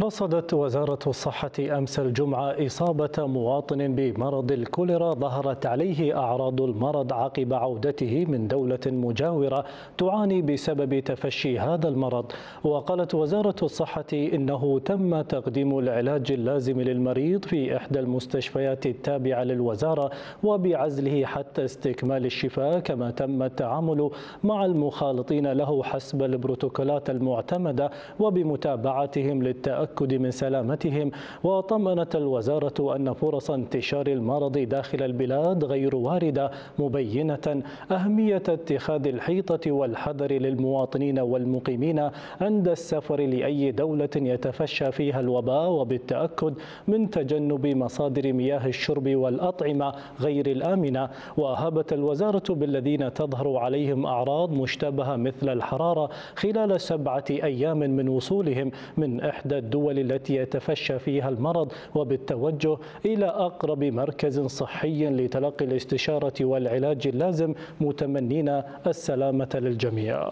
رصدت وزارة الصحة أمس الجمعة إصابة مواطن بمرض الكوليرا ظهرت عليه أعراض المرض عقب عودته من دولة مجاورة تعاني بسبب تفشي هذا المرض. وقالت وزارة الصحة إنه تم تقديم العلاج اللازم للمريض في إحدى المستشفيات التابعة للوزارة وبعزله حتى استكمال الشفاء كما تم التعامل مع المخالطين له حسب البروتوكولات المعتمدة وبمتابعتهم للتأكد من سلامتهم وطمأنت الوزارة أن فرص انتشار المرض داخل البلاد غير واردة مبينة أهمية اتخاذ الحيطة والحذر للمواطنين والمقيمين عند السفر لأي دولة يتفشى فيها الوباء وبالتأكد من تجنب مصادر مياه الشرب والأطعمة غير الآمنة. وأهابت الوزارة بالذين تظهر عليهم أعراض مشتبهة مثل الحرارة خلال سبعة أيام من وصولهم من إحدى الدول التي يتفشى فيها المرض وبالتوجه إلى أقرب مركز صحي لتلقي الاستشارة والعلاج اللازم. متمنين السلامة للجميع.